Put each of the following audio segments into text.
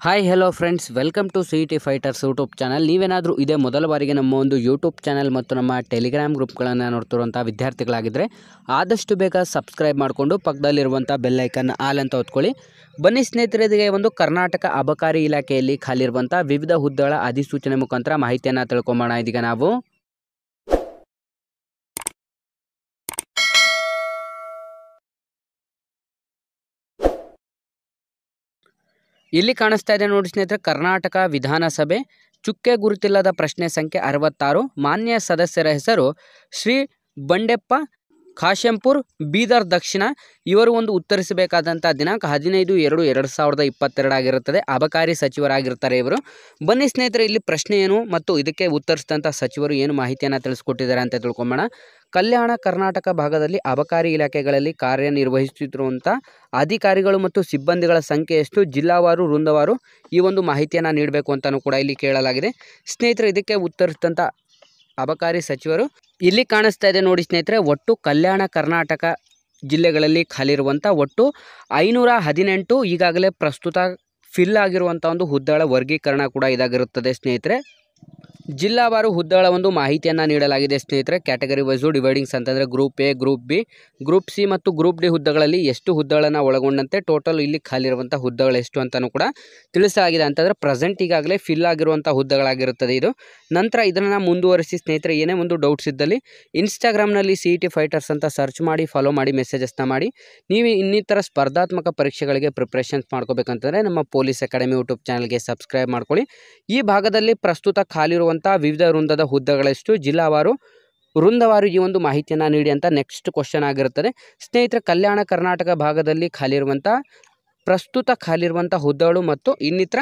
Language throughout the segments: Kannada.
Hi hello friends welcome to C T fighters YouTube channel ನೀವೇನಾದರೂ ಇದೇ ಮೊದಲ ಬಾರಿಗೆ ನಮ್ಮ ಒಂದು ಯೂಟ್ಯೂಬ್ ಚಾನಲ್ ಮತ್ತು ನಮ್ಮ ಟೆಲಿಗ್ರಾಮ್ ಗ್ರೂಪ್ಗಳನ್ನು ನೋಡ್ತಿರುವಂಥ ವಿದ್ಯಾರ್ಥಿಗಳಾಗಿದ್ದರೆ ಆದಷ್ಟು ಬೇಗ ಸಬ್ಸ್ಕ್ರೈಬ್ ಮಾಡಿಕೊಂಡು ಪಕ್ಕದಲ್ಲಿರುವಂಥ ಬೆಲ್ಲೈಕನ್ ಆಲ್ ಅಂತ ಹೊತ್ಕೊಳ್ಳಿ ಬನ್ನಿ ಸ್ನೇಹಿತರಿಗೆ ಒಂದು ಕರ್ನಾಟಕ ಅಬಕಾರಿ ಇಲಾಖೆಯಲ್ಲಿ ಖಾಲಿರುವಂಥ ವಿವಿಧ ಹುದ್ದೆಗಳ ಅಧಿಸೂಚನೆ ಮುಖಾಂತರ ಮಾಹಿತಿಯನ್ನು ತಿಳ್ಕೊಂಬೋಣ ಇದೀಗ ನಾವು. ಇಲ್ಲಿ ಕಾಣಿಸ್ತಾ ಇದೆ ನೋಡಿ ಸ್ನೇಹಿತರೆ, ಕರ್ನಾಟಕ ವಿಧಾನಸಭೆ, ಚುಕ್ಕೆ ಗುರುತಿಲ್ಲದ ಪ್ರಶ್ನೆ ಸಂಖ್ಯೆ ಅರವತ್ತಾರು, ಮಾನ್ಯ ಸದಸ್ಯರ ಹೆಸರು ಶ್ರೀ ಬಂಡೆಪ್ಪ ಖಾಶಂಪುರ್, ಬೀದರ್ ದಕ್ಷಿಣ, ಇವರು ಒಂದು ಉತ್ತರಿಸಬೇಕಾದಂಥ ದಿನಾಂಕ ಹದಿನೈದು ಎರಡು ಎರಡು ಸಾವಿರದ ಇಪ್ಪತ್ತೆರಡು ಆಗಿರುತ್ತದೆ. ಅಬಕಾರಿ ಸಚಿವರಾಗಿರ್ತಾರೆ ಇವರು. ಬನ್ನಿ ಸ್ನೇಹಿತರೆ, ಇಲ್ಲಿ ಪ್ರಶ್ನೆ ಏನು ಮತ್ತು ಇದಕ್ಕೆ ಉತ್ತರಿಸಿದಂಥ ಸಚಿವರು ಏನು ಮಾಹಿತಿಯನ್ನು ತಿಳಿಸ್ಕೊಟ್ಟಿದ್ದಾರೆ ಅಂತ ತಿಳ್ಕೊಂಬೋಣ. ಕಲ್ಯಾಣ ಕರ್ನಾಟಕ ಭಾಗದಲ್ಲಿ ಅಬಕಾರಿ ಇಲಾಖೆಗಳಲ್ಲಿ ಕಾರ್ಯನಿರ್ವಹಿಸುತ್ತಿರುವಂಥ ಅಧಿಕಾರಿಗಳು ಮತ್ತು ಸಿಬ್ಬಂದಿಗಳ ಸಂಖ್ಯೆ ಎಷ್ಟು, ಜಿಲ್ಲಾವಾರು, ವೃಂದವಾರು, ಈ ಒಂದು ಮಾಹಿತಿಯನ್ನು ನೀಡಬೇಕು ಅಂತಲೂ ಕೂಡ ಇಲ್ಲಿ ಕೇಳಲಾಗಿದೆ. ಸ್ನೇಹಿತರೆ, ಇದಕ್ಕೆ ಉತ್ತರಿಸಿದಂಥ ಅಬಕಾರಿ ಸಚಿವರು ಇಲ್ಲಿ ಕಾಣಿಸ್ತಾ ಇದೆ ನೋಡಿ ಸ್ನೇಹಿತರೆ, ಒಟ್ಟು ಕಲ್ಯಾಣ ಕರ್ನಾಟಕ ಜಿಲ್ಲೆಗಳಲ್ಲಿ ಖಾಲಿರುವಂಥ ಒಟ್ಟು ಐನೂರ ಹದಿನೆಂಟು ಈಗಾಗಲೇ ಪ್ರಸ್ತುತ ಫಿಲ್ ಆಗಿರುವಂಥ ಒಂದು ಹುದ್ದೆಗಳ ವರ್ಗೀಕರಣ ಕೂಡ ಇದಾಗಿರುತ್ತದೆ ಸ್ನೇಹಿತರೆ. ಜಿಲ್ಲಾವಾರು ಹುದ್ದೆಗಳ ಒಂದು ಮಾಹಿತಿಯನ್ನು ನೀಡಲಾಗಿದೆ ಸ್ನೇಹಿತರೆ. ಕ್ಯಾಟಗರಿ ವೈಸು ಡಿವೈಡಿಂಗ್ಸ್ ಅಂತಂದರೆ group A, group B, group C ಮತ್ತು ಗ್ರೂಪ್ ಡಿ ಹುದ್ದೆಗಳಲ್ಲಿ ಎಷ್ಟು ಹುದ್ದೆಗಳನ್ನು ಒಳಗೊಂಡಂತೆ ಟೋಟಲ್ ಇಲ್ಲಿ ಖಾಲಿರುವಂಥ ಹುದ್ದೆಗಳು ಎಷ್ಟು ಅಂತಲೂ ಕೂಡ ತಿಳಿಸಲಾಗಿದೆ. ಅಂತಂದರೆ ಪ್ರೆಸೆಂಟ್ ಈಗಾಗಲೇ ಫಿಲ್ ಆಗಿರುವಂಥ ಹುದ್ದೆಗಳಾಗಿರುತ್ತದೆ ಇದು. ನಂತರ ಇದನ್ನು ಮುಂದುವರಿಸಿ ಸ್ನೇಹಿತರೆ, ಏನೇ ಒಂದು ಡೌಟ್ಸ್ ಇದ್ದಲ್ಲಿ ಇನ್ಸ್ಟಾಗ್ರಾಮ್ನಲ್ಲಿ ಸಿ ಟಿ ಫೈಟರ್ಸ್ ಅಂತ ಸರ್ಚ್ ಮಾಡಿ ಫಾಲೋ ಮಾಡಿ ಮೆಸೇಜಸ್ನ ಮಾಡಿ. ನೀವು ಇನ್ನಿತರ ಸ್ಪರ್ಧಾತ್ಮಕ ಪರೀಕ್ಷೆಗಳಿಗೆ ಪ್ರಿಪ್ರೇಷನ್ಸ್ ಮಾಡ್ಕೋಬೇಕಂತಂದರೆ ನಮ್ಮ ಪೊಲೀಸ್ ಅಕಾಡೆಮಿ ಯೂಟ್ಯೂಬ್ ಚಾನಲ್ಗೆ ಸಬ್ಸ್ಕ್ರೈಬ್ ಮಾಡ್ಕೊಳ್ಳಿ. ಈ ಭಾಗದಲ್ಲಿ ಪ್ರಸ್ತುತ ಖಾಲಿರುವಂಥ ವಿವಿಧ ವೃಂದದ ಹುದ್ದೆಗಳಷ್ಟು ಜಿಲ್ಲಾವಾರು ವೃಂದವಾರು ಈ ಒಂದು ಮಾಹಿತಿಯನ್ನು ನೀಡಿ ಅಂತ ನೆಕ್ಸ್ಟ್ ಕ್ವಶನ್ ಆಗಿರುತ್ತದೆ. ಸ್ನೇಹಿತರೆ, ಕಲ್ಯಾಣ ಕರ್ನಾಟಕ ಭಾಗದಲ್ಲಿ ಖಾಲಿರುವಂಥ ಪ್ರಸ್ತುತ ಖಾಲಿರುವಂಥ ಹುದ್ದೆಗಳು ಮತ್ತು ಇನ್ನಿತರ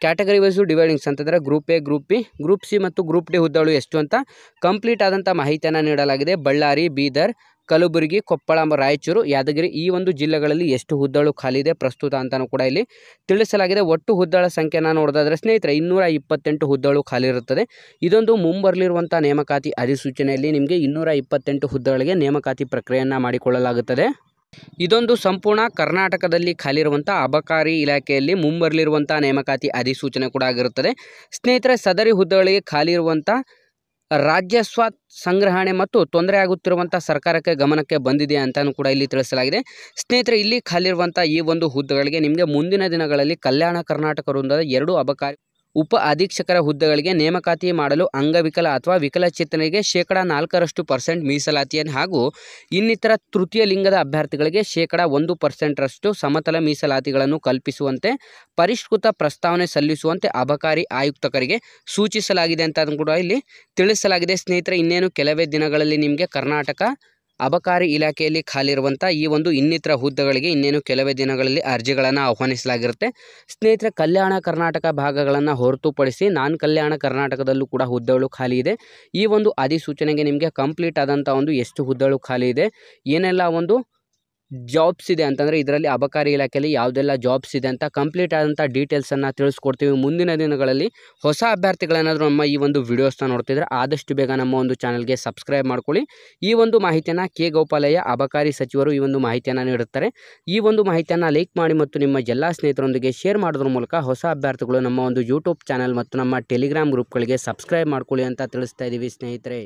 ಕ್ಯಾಟಗರಿ ವೈಸು ಡಿವೈಡಿಂಗ್ಸ್ ಅಂತಂದರೆ group A group B group C ಮತ್ತು ಗ್ರೂಪ್ ಡಿ ಹುದ್ದೆಗಳು ಎಷ್ಟು ಅಂತ ಕಂಪ್ಲೀಟ್ ಆದಂಥ ಮಾಹಿತಿಯನ್ನು ನೀಡಲಾಗಿದೆ. ಬಳ್ಳಾರಿ, ಬೀದರ್ ಕಲಬುರಗಿ, ಕೊಪ್ಪಳ, ರಾಯಚೂರು, ಯಾದಗಿರಿ ಈ ಒಂದು ಜಿಲ್ಲೆಗಳಲ್ಲಿ ಎಷ್ಟು ಹುದ್ದಳು ಖಾಲಿ ಇದೆ ಪ್ರಸ್ತುತ ಅಂತಲೂ ಕೂಡ ಇಲ್ಲಿ ತಿಳಿಸಲಾಗಿದೆ. ಒಟ್ಟು ಹುದ್ದಳ ಸಂಖ್ಯೆನ ನೋಡೋದಾದರೆ ಸ್ನೇಹಿತರೆ ಇನ್ನೂರ ಇಪ್ಪತ್ತೆಂಟು ಹುದ್ದಳು ಖಾಲಿ ಇರುತ್ತದೆ. ಇದೊಂದು ಮುಂಬರಲಿರುವಂಥ ನೇಮಕಾತಿ ಅಧಿಸೂಚನೆಯಲ್ಲಿ ನಿಮಗೆ ಇನ್ನೂರ ಇಪ್ಪತ್ತೆಂಟು ನೇಮಕಾತಿ ಪ್ರಕ್ರಿಯೆಯನ್ನು ಮಾಡಿಕೊಳ್ಳಲಾಗುತ್ತದೆ. ಇದೊಂದು ಸಂಪೂರ್ಣ ಕರ್ನಾಟಕದಲ್ಲಿ ಖಾಲಿರುವಂಥ ಅಬಕಾರಿ ಇಲಾಖೆಯಲ್ಲಿ ಮುಂಬರಲಿರುವಂಥ ನೇಮಕಾತಿ ಅಧಿಸೂಚನೆ ಕೂಡ ಆಗಿರುತ್ತದೆ. ಸ್ನೇಹಿತರೆ ಸದರಿ ಹುದ್ದೆಗಳಿಗೆ ಖಾಲಿ ಇರುವಂಥ ರಾಜ್ಯಸ್ವ ಸಂಗ್ರಹಣೆ ಮತ್ತು ತೊಂದರೆ ಆಗುತ್ತಿರುವಂಥ ಸರ್ಕಾರಕ್ಕೆ ಗಮನಕ್ಕೆ ಬಂದಿದೆ ಅಂತಲೂ ಕೂಡ ಇಲ್ಲಿ ತಿಳಿಸಲಾಗಿದೆ. ಸ್ನೇಹಿತರೆ, ಇಲ್ಲಿ ಖಾಲಿರುವಂಥ ಈ ಒಂದು ಹುದ್ದೆಗಳಿಗೆ ನಿಮಗೆ ಮುಂದಿನ ದಿನಗಳಲ್ಲಿ ಕಲ್ಯಾಣ ಕರ್ನಾಟಕ ವೃಂದದ ಎರಡು ಅಬಕಾರಿ ಉಪ ಅಧೀಕ್ಷಕರ ಹುದ್ದೆಗಳಿಗೆ ನೇಮಕಾತಿ ಮಾಡಲು ಅಂಗವಿಕಲ ಅಥವಾ ವಿಕಲಚೇತನರಿಗೆ ಶೇಕಡ ನಾಲ್ಕರಷ್ಟು ಪರ್ಸೆಂಟ್ ಮೀಸಲಾತಿಯನ್ನು ಹಾಗೂ ಇನ್ನಿತರ ತೃತೀಯ ಲಿಂಗದ ಅಭ್ಯರ್ಥಿಗಳಿಗೆ ಶೇಕಡ ಒಂದು ಪರ್ಸೆಂಟ್ರಷ್ಟು ಸಮತಲ ಮೀಸಲಾತಿಗಳನ್ನು ಕಲ್ಪಿಸುವಂತೆ, ಪರಿಷ್ಕೃತ ಪ್ರಸ್ತಾವನೆ ಸಲ್ಲಿಸುವಂತೆ ಅಬಕಾರಿ ಆಯುಕ್ತಕರಿಗೆ ಸೂಚಿಸಲಾಗಿದೆ ಅಂತ ಕೂಡ ಇಲ್ಲಿ ತಿಳಿಸಲಾಗಿದೆ. ಸ್ನೇಹಿತರೆ, ಇನ್ನೇನು ಕೆಲವೇ ದಿನಗಳಲ್ಲಿ ನಿಮಗೆ ಕರ್ನಾಟಕ ಅಬಕಾರಿ ಇಲಾಖೆಯಲ್ಲಿ ಖಾಲಿರುವಂಥ ಈ ಒಂದು ಇನ್ನಿತರ ಹುದ್ದೆಗಳಿಗೆ ಇನ್ನೇನು ಕೆಲವೇ ದಿನಗಳಲ್ಲಿ ಅರ್ಜಿಗಳನ್ನು ಆಹ್ವಾನಿಸಲಾಗಿರುತ್ತೆ. ಸ್ನೇಹಿತರೆ, ಕಲ್ಯಾಣ ಕರ್ನಾಟಕ ಭಾಗಗಳನ್ನು ಹೊರತುಪಡಿಸಿ ನಾನ್ ಕಲ್ಯಾಣ ಕರ್ನಾಟಕದಲ್ಲೂ ಕೂಡ ಹುದ್ದೆಗಳು ಖಾಲಿ ಇದೆ. ಈ ಒಂದು ಅಧಿಸೂಚನೆಗೆ ನಿಮಗೆ ಕಂಪ್ಲೀಟ್ ಆದಂಥ ಒಂದು ಎಷ್ಟು ಹುದ್ದೆಗಳು ಖಾಲಿ ಇದೆ? ಏನೆಲ್ಲ ಒಂದು ಜಾಬ್ಸ್ ಇದೆ ಅಂತಂದರೆ ಇದರಲ್ಲಿ ಅಬಕಾರಿ ಇಲಾಖೆಯಲ್ಲಿ ಯಾವುದೆಲ್ಲ ಜಾಬ್ಸ್ ಇದೆ ಅಂತ ಕಂಪ್ಲೀಟ್ ಆದಂಥ ಡೀಟೇಲ್ಸನ್ನು ತಿಳಿಸ್ಕೊಡ್ತೀವಿ. ಮುಂದಿನ ದಿನಗಳಲ್ಲಿ ಹೊಸ ಅಭ್ಯರ್ಥಿಗಳೇನಾದರೂ ನಮ್ಮ ಈ ಒಂದು ವಿಡಿಯೋಸ್ನ ನೋಡ್ತಿದ್ರೆ ಆದಷ್ಟು ಬೇಗ ನಮ್ಮ ಒಂದು ಚಾನಲ್ಗೆ ಸಬ್ಸ್ಕ್ರೈಬ್ ಮಾಡ್ಕೊಳ್ಳಿ. ಈ ಒಂದು ಮಾಹಿತಿಯನ್ನು ಕೆ ಗೋಪಾಲಯ್ಯ, ಅಬಕಾರಿ ಸಚಿವರು ಈ ಒಂದು ಮಾಹಿತಿಯನ್ನು ನೀಡುತ್ತಾರೆ. ಈ ಒಂದು ಮಾಹಿತಿಯನ್ನು ಲೈಕ್ ಮಾಡಿ ಮತ್ತು ನಿಮ್ಮ ಎಲ್ಲ ಸ್ನೇಹಿತರೊಂದಿಗೆ ಶೇರ್ ಮಾಡೋದ್ರ ಮೂಲಕ ಹೊಸ ಅಭ್ಯರ್ಥಿಗಳು ನಮ್ಮ ಒಂದು ಯೂಟ್ಯೂಬ್ ಚಾನಲ್ ಮತ್ತು ನಮ್ಮ ಟೆಲಿಗ್ರಾಮ್ ಗ್ರೂಪ್ಗಳಿಗೆ ಸಬ್ಸ್ಕ್ರೈಬ್ ಮಾಡ್ಕೊಳ್ಳಿ ಅಂತ ತಿಳಿಸ್ತಾ ಇದ್ದೀವಿ ಸ್ನೇಹಿತರೆ.